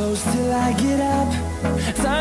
close till I get up. Time